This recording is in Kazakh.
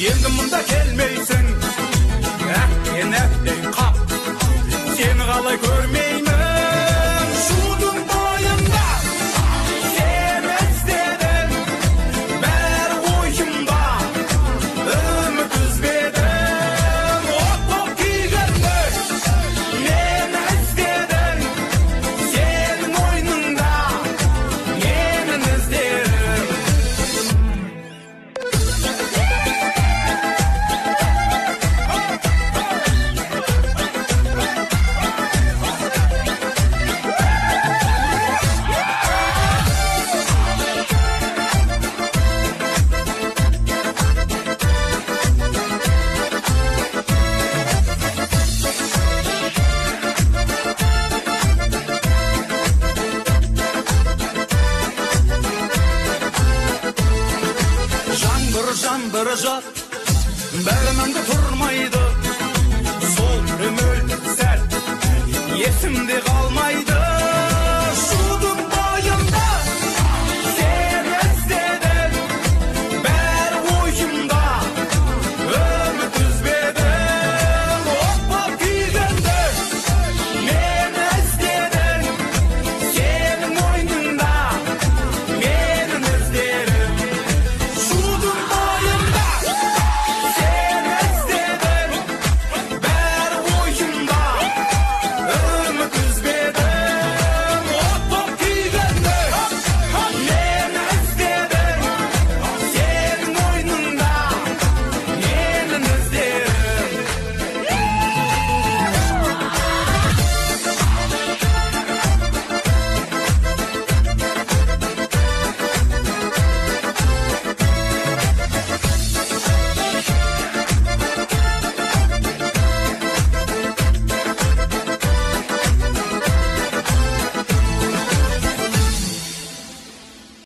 енді мұнда келмейсің әттең әттең қап сені қалай көрмеймін жан бір жат бәрі мәңгі тұрмайды сол үміт сәт есімде